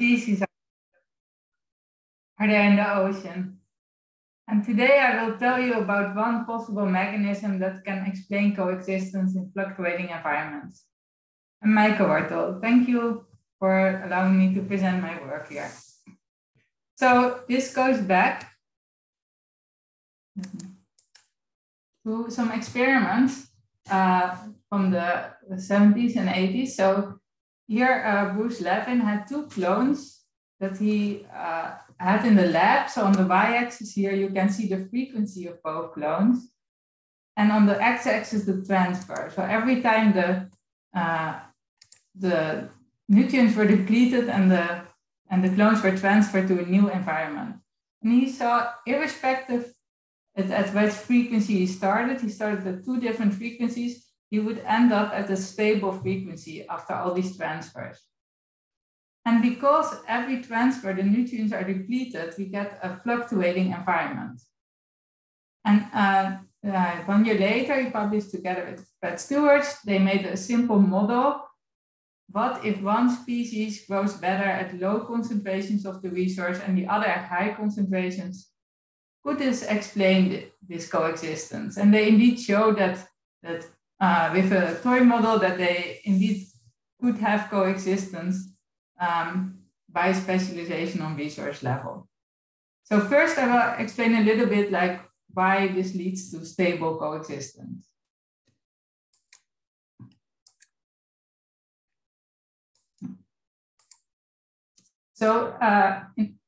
species are there in the ocean. And today I will tell you about one possible mechanism that can explain coexistence in fluctuating environments. I'm Wortel. Thank you for allowing me to present my work here. So this goes back to some experiments uh, from the 70s and 80s. So here uh, Bruce Levin had two clones that he uh, had in the lab. So on the y-axis here, you can see the frequency of both clones. And on the x-axis, the transfer. So every time the, uh, the nutrients were depleted and the, and the clones were transferred to a new environment. And he saw, irrespective at, at which frequency he started, he started at two different frequencies, he would end up at a stable frequency after all these transfers. And because every transfer, the nutrients are depleted, we get a fluctuating environment. And uh, uh, one year later, he published together with Fred Stewart, they made a simple model. What if one species grows better at low concentrations of the resource and the other at high concentrations? Could this explain this coexistence? And they indeed show that, that uh, with a toy model that they indeed could have coexistence um, by specialization on resource level. So first I will explain a little bit like why this leads to stable coexistence. So uh,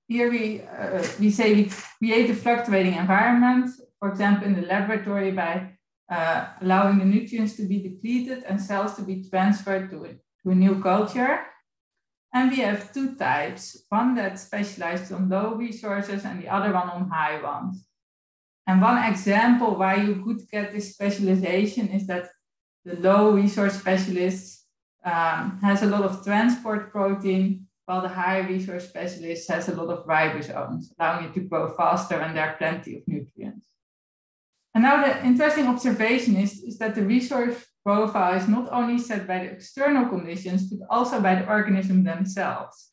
here we, uh, we say we create a fluctuating environment, for example, in the laboratory by uh, allowing the nutrients to be depleted and cells to be transferred to a, to a new culture. And we have two types, one that specializes on low resources and the other one on high ones. And one example why you could get this specialization is that the low resource specialist um, has a lot of transport protein, while the high resource specialist has a lot of ribosomes, allowing it to grow faster and there are plenty of nutrients. And now the interesting observation is, is that the resource profile is not only set by the external conditions, but also by the organism themselves.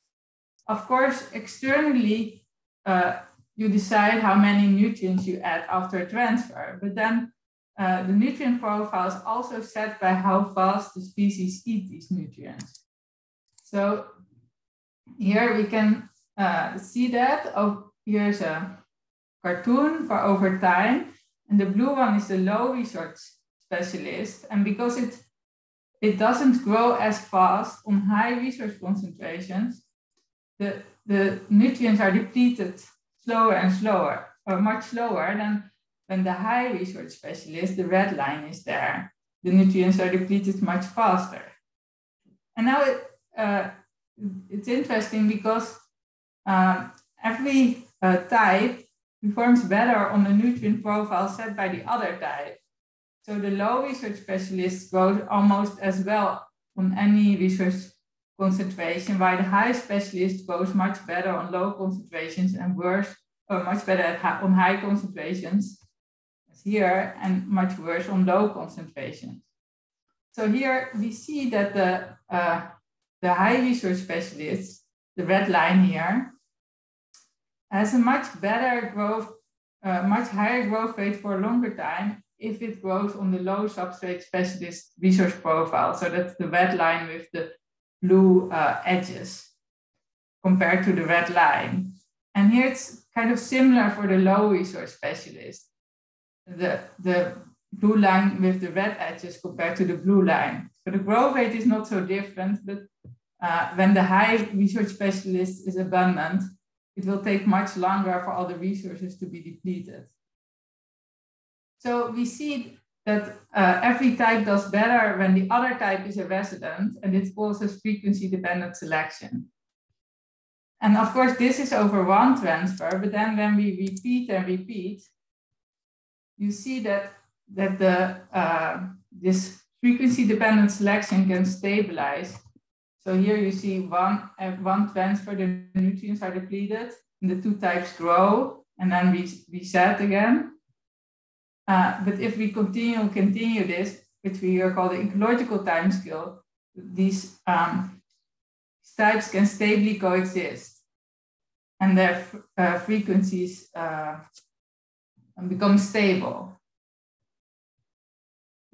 Of course, externally, uh, you decide how many nutrients you add after a transfer, but then uh, the nutrient profile is also set by how fast the species eat these nutrients. So here we can uh, see that. Oh, here's a cartoon for over time. And the blue one is the low resource specialist. And because it, it doesn't grow as fast on high resource concentrations, the, the nutrients are depleted slower and slower, or much slower than when the high resource specialist, the red line is there. The nutrients are depleted much faster. And now it, uh, it's interesting because um, every uh, type performs better on the nutrient profile set by the other type. So the low resource specialist grows almost as well on any resource concentration, while the high specialist grows much better on low concentrations and worse, or much better on high concentrations as here, and much worse on low concentrations. So here we see that the, uh, the high resource specialist, the red line here, has a much better growth, uh, much higher growth rate for a longer time if it grows on the low substrate specialist resource profile. So that's the red line with the blue uh, edges compared to the red line. And here it's kind of similar for the low resource specialist. The, the blue line with the red edges compared to the blue line. So the growth rate is not so different, but uh, when the high resource specialist is abundant, it will take much longer for all the resources to be depleted. So we see that uh, every type does better when the other type is a resident, and it causes frequency dependent selection. And of course, this is over one transfer, but then when we repeat and repeat, you see that, that the, uh, this frequency dependent selection can stabilize so here you see one, uh, one transfer, the nutrients are depleted, and the two types grow, and then we reset again. Uh, but if we continue, continue this, which we call the ecological time scale, these um, types can stably coexist and their uh, frequencies uh, become stable.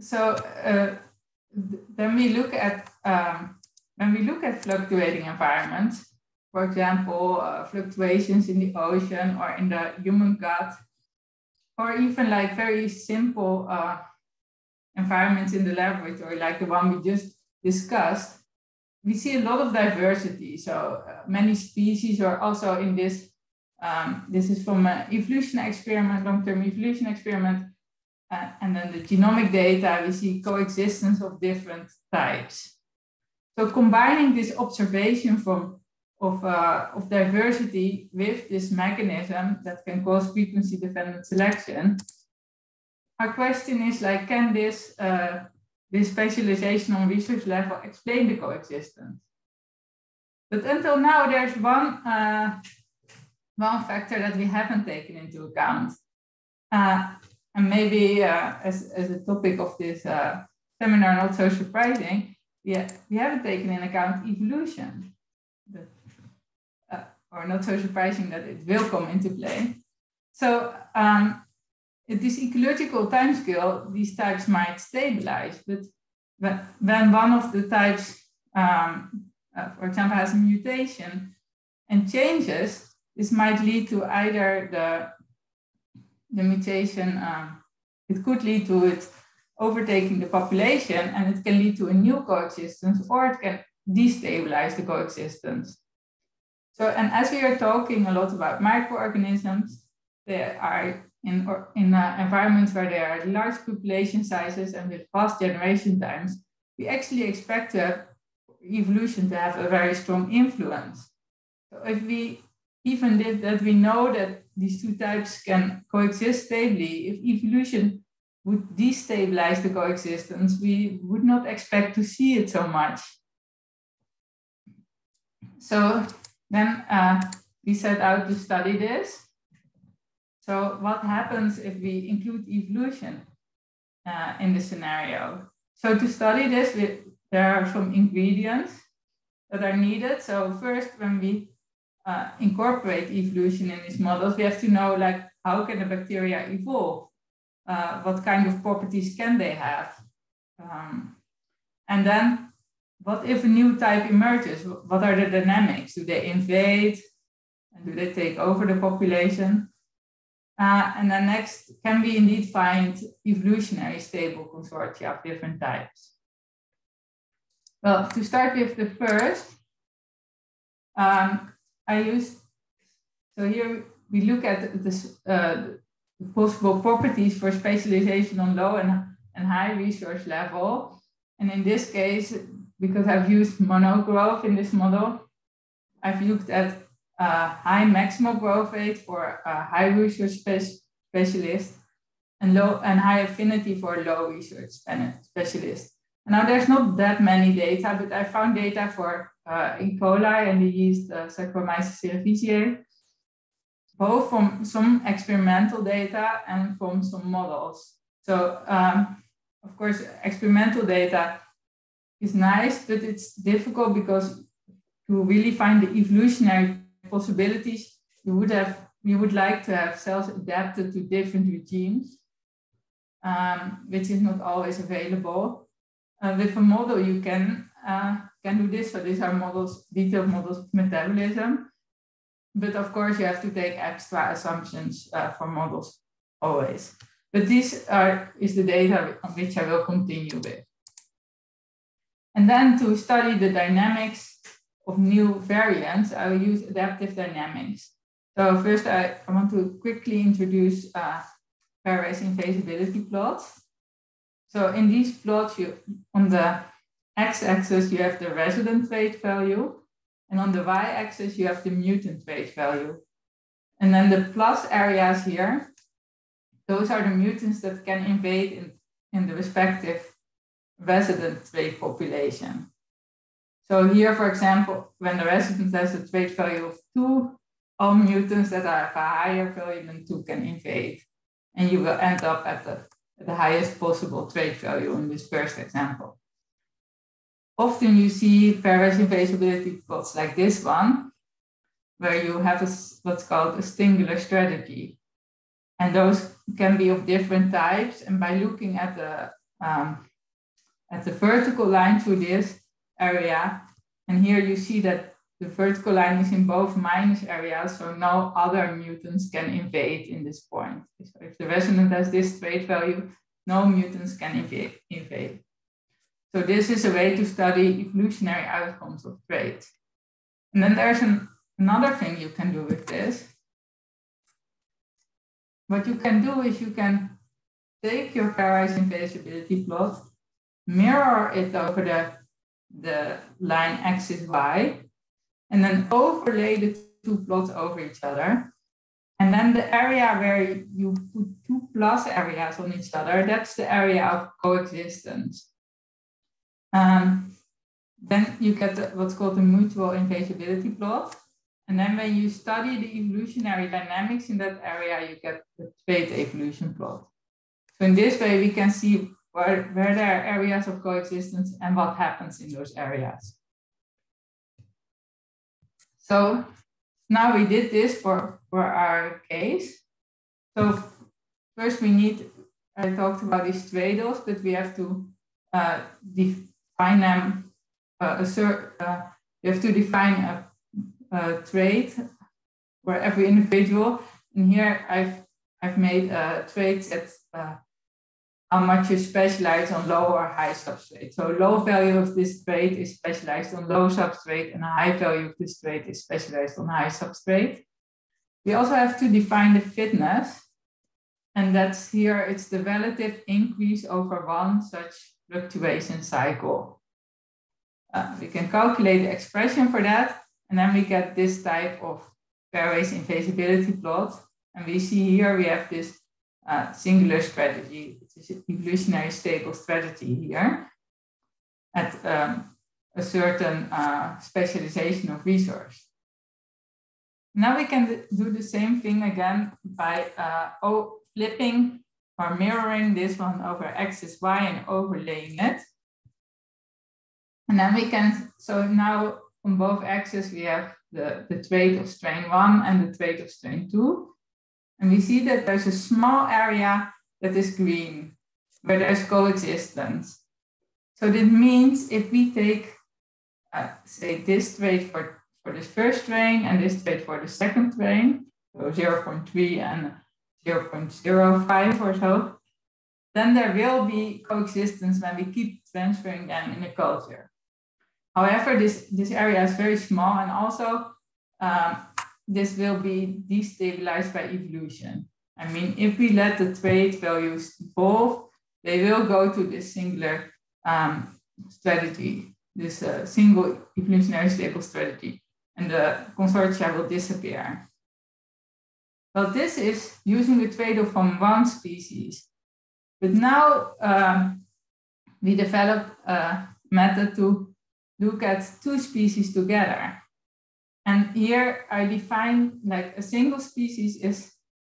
So uh, then we look at um, when we look at fluctuating environments, for example, uh, fluctuations in the ocean or in the human gut, or even like very simple uh, environments in the laboratory, like the one we just discussed, we see a lot of diversity. So uh, many species are also in this. Um, this is from an evolution experiment, long-term evolution experiment. Uh, and then the genomic data, we see coexistence of different types. So combining this observation from of, uh, of diversity with this mechanism that can cause frequency dependent selection, our question is like, can this uh, this specialization on resource level explain the coexistence. But until now, there's one, uh, one factor that we haven't taken into account. Uh, and maybe uh, as, as a topic of this uh, seminar, not so surprising, yeah, we haven't taken in account evolution. But, uh, or not so surprising that it will come into play. So um, at this ecological timescale, these types might stabilize, but when one of the types, um, uh, for example, has a mutation and changes, this might lead to either the, the mutation, um, it could lead to it overtaking the population and it can lead to a new coexistence or it can destabilize the coexistence. So, and as we are talking a lot about microorganisms, there are in, in uh, environments where there are large population sizes and with fast generation times, we actually expect to have evolution to have a very strong influence. So if we even did that, we know that these two types can coexist stably. If evolution would destabilize the coexistence, we would not expect to see it so much. So then uh, we set out to study this. So what happens if we include evolution uh, in the scenario? So to study this, we, there are some ingredients that are needed. So first, when we uh, incorporate evolution in these models, we have to know like how can the bacteria evolve? Uh, what kind of properties can they have? Um, and then what if a new type emerges? What are the dynamics? Do they invade? And do they take over the population? Uh, and then next, can we indeed find evolutionary stable consortia of different types? Well, to start with the first, um, I used, so here we look at this, uh, possible properties for specialization on low and, and high resource level. And in this case, because I've used Monod growth in this model, I've looked at uh, high maximal growth rate for a high resource spe- specialist and low and high affinity for low resource specialist. Now there's not that many data, but I found data for uh, E. coli and the yeast uh, Saccharomyces cerevisiae, both from some experimental data and from some models. So um, of course, experimental data is nice, but it's difficult because to really find the evolutionary possibilities, you would have we would like to have cells adapted to different regimes, um, which is not always available. Uh, with a model, you can uh, can do this. So these are models, detailed models of metabolism. But of course, you have to take extra assumptions uh, for models always. But this are, is the data on which I will continue with. And then to study the dynamics of new variants, I will use adaptive dynamics. So first, I, I want to quickly introduce uh, pairwise invasibility plots. So in these plots, you on the x-axis, you have the resident trait value, and on the y-axis, you have the mutant trait value. And then the plus areas here, those are the mutants that can invade in, in the respective resident trait population. So here, for example, when the resident has a trait value of two, all mutants that have a higher value than two can invade. And you will end up at the, at the highest possible trait value in this first example. Often you see pairwise invasibility plots like this one, where you have a, what's called a singular strategy. And those can be of different types. And by looking at the, um, at the vertical line through this area, and here you see that the vertical line is in both minus areas, so no other mutants can invade in this point. So if the resonance has this trait value, no mutants can invade. invade. So this is a way to study evolutionary outcomes of traits. And then there's an, another thing you can do with this. What you can do is you can take your pairwise invasibility plot, mirror it over the, the line axis y, and then overlay the two plots over each other. And then the area where you put two plus areas on each other, that's the area of coexistence. Um, then you get the, what's called the mutual invasibility plot. And then when you study the evolutionary dynamics in that area, you get the trait evolution plot. So in this way, we can see where, where there are areas of coexistence and what happens in those areas. So now we did this for, for our case. So first we need, I talked about these trade-offs, but we have to uh, define them, uh, uh, we have to define a, a trait for every individual. And here I've, I've made a trait that uh, how much you specialize on low or high substrate. So low value of this trait is specialized on low substrate and high value of this trait is specialized on high substrate. We also have to define the fitness. And that's here, it's the relative increase over one such fluctuation cycle. Uh, we can calculate the expression for that, and then we get this type of pairwise invasibility plot. And we see here we have this uh, singular strategy, it's an evolutionary stable strategy here at um, a certain uh, specialization of resource. Now we can do the same thing again by uh, oh, flipping or mirroring this one over axis y and overlaying it. And then we can, so now on both axes we have the, the trait of strain one and the trait of strain two. And we see that there's a small area that is green, where there's coexistence. So that means if we take, uh, say, this trait for, for this first strain and this trait for the second strain, so 0.3 and 0 0.05 or so, then there will be coexistence when we keep transferring them in the culture. However, this, this area is very small and also um, this will be destabilized by evolution. I mean, if we let the trait values evolve, they will go to this singular um, strategy, this uh, single evolutionary stable strategy, and the consortia will disappear. Well, this is using the trade-off from one species. But now um, we develop a method to look at two species together. And here I define like a single species is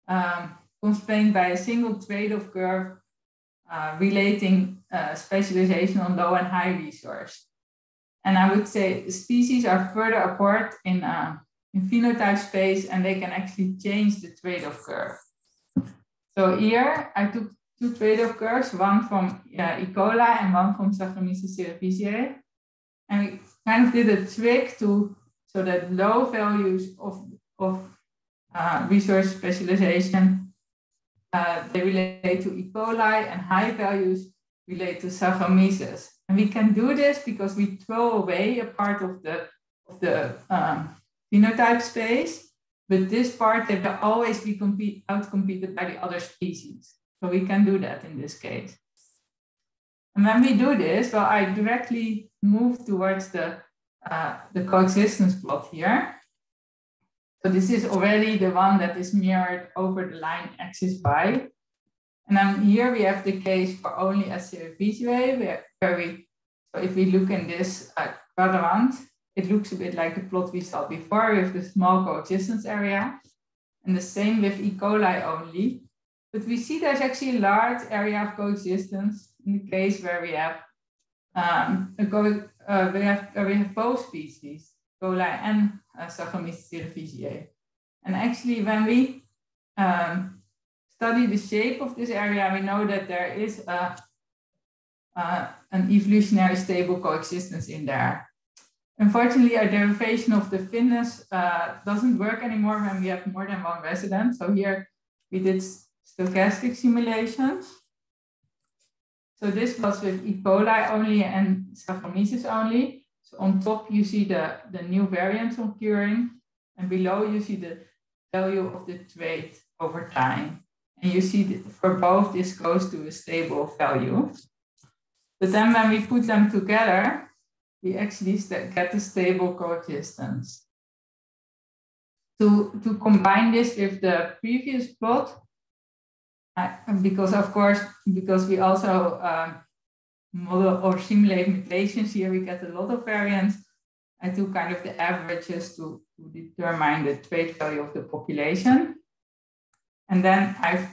um, constrained by a single trade-off curve uh, relating uh, specialization on low and high resource. And I would say species are further apart in, uh, in phenotype space and they can actually change the trade-off curve. So here I took two trade-off curves, one from uh, E. coli and one from Saccharomyces cerevisiae. And we kind of did a trick to so that low values of, of uh, specialization, uh, they relate to E. coli and high values relate to Saccharomyces. And we can do this because we throw away a part of the, of the um, phenotype space, but this part they will always be compete, outcompeted by the other species. So we can do that in this case. And when we do this, well, I directly move towards the uh, the coexistence plot here. So this is already the one that is mirrored over the line axis y. And then here we have the case for only S. cerevisiae, where, where we, so if we look in this uh, quadrant, it looks a bit like the plot we saw before with the small coexistence area. And the same with E. coli only. But we see there's actually a large area of coexistence in the case where we have um, uh, we, have, uh, we have both species, coli and uh, Saccharomyces cerevisiae. And actually, when we um, study the shape of this area, we know that there is a, uh, an evolutionary stable coexistence in there. Unfortunately, our derivation of the fitness uh, doesn't work anymore when we have more than one resident. So here we did stochastic simulations. So this was with E. coli only and Saccharomyces only. So on top, you see the, the new variants occurring, and below you see the value of the trait over time. And you see that for both, this goes to a stable value. But then when we put them together, we actually get a stable coexistence. To, to combine this with the previous plot, because of course, because we also um, model or simulate mutations here, we get a lot of variants. I took kind of the averages to, to determine the trait value of the population. And then I've,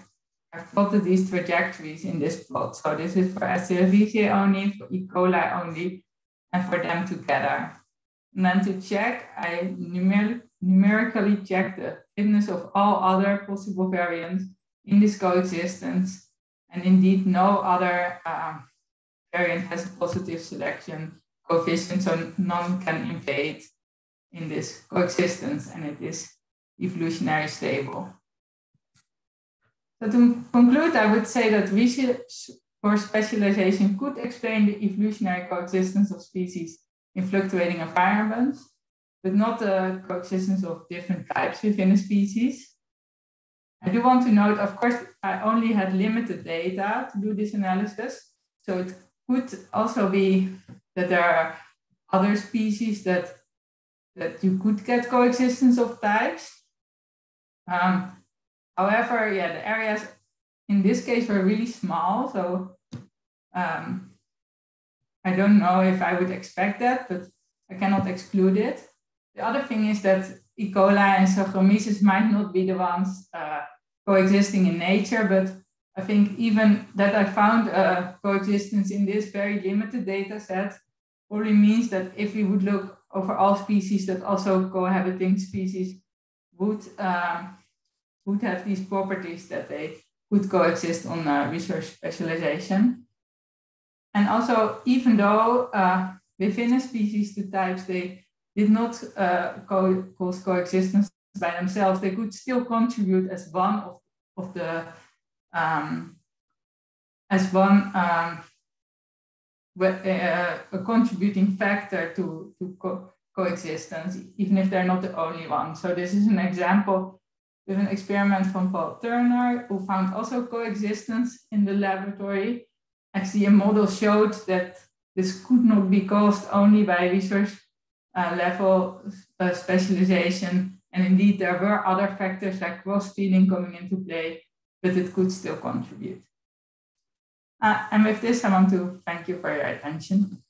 I've plotted these trajectories in this plot. So this is for Cerevisiae only, for E. coli only, and for them together. And then to check, I numer numerically check the fitness of all other possible variants in this coexistence. And indeed, no other um, variant has a positive selection coefficient, so none can invade in this coexistence, and it is evolutionary stable. So to conclude, I would say that resource for specialization could explain the evolutionary coexistence of species in fluctuating environments, but not the coexistence of different types within a species. I do want to note, of course, I only had limited data to do this analysis. So it could also be that there are other species that, that you could get coexistence of types. Um, however, yeah, the areas in this case were really small. So um, I don't know if I would expect that, but I cannot exclude it. The other thing is that E. coli and Saccharomyces might not be the ones uh, coexisting in nature, but I think even that I found a coexistence in this very limited data set probably means that if we would look over all species that also cohabiting species would, um, would have these properties that they could coexist on uh, resource specialization. And also, even though uh, within a species, the types, they did not uh, co cause coexistence by themselves, they could still contribute as one of, of the um, as one um, uh, a contributing factor to, to co coexistence, even if they're not the only one. So this is an example with an experiment from Paul Turner, who found also coexistence in the laboratory. Actually, a model showed that this could not be caused only by resource uh, level uh, specialization, and indeed, there were other factors like cross-feeding coming into play, but it could still contribute. Uh, and with this, I want to thank you for your attention.